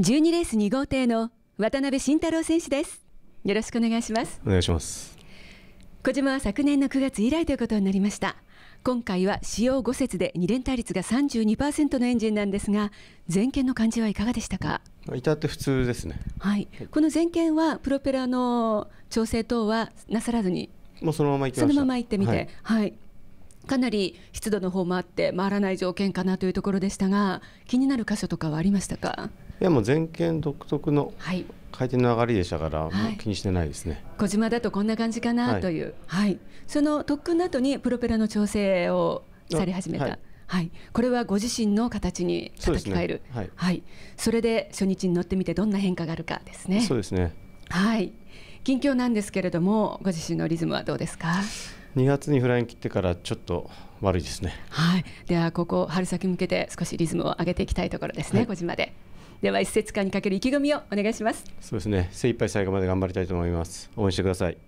12レース2号艇の渡辺慎太郎選手です。よろしくお願いします。お願いします。小島は昨年の9月以来ということになりました。今回は使用5節で2連対率が32%のエンジンなんですが前件の感じはいかがでしたか？至って普通ですね。はい。この前件はプロペラの調整等はなさらずに？もうそのまま行ってそのまま行ってみて、はい、はい、かなり湿度の方もあって回らない条件かなというところでしたが気になる箇所とかはありましたか？いやもう前件独特の回転の上がりでしたから、はい、もう気にしてないですね。小島だとこんな感じかなという、はい、はい、その特訓の後にプロペラの調整をされ始めた。はい、これはご自身の形に叩き替える、ね、はい、はい、それで初日に乗ってみてどんな変化があるかですね。そうですね。はい、近況なんですけれども、ご自身のリズムはどうですか？2月にフライン切ってからちょっと悪いですね。はい、ではここ春先向けて少しリズムを上げていきたいところですね、はい、小島で。では一節間にかける意気込みをお願いします。そうですね。精一杯最後まで頑張りたいと思います。応援してください。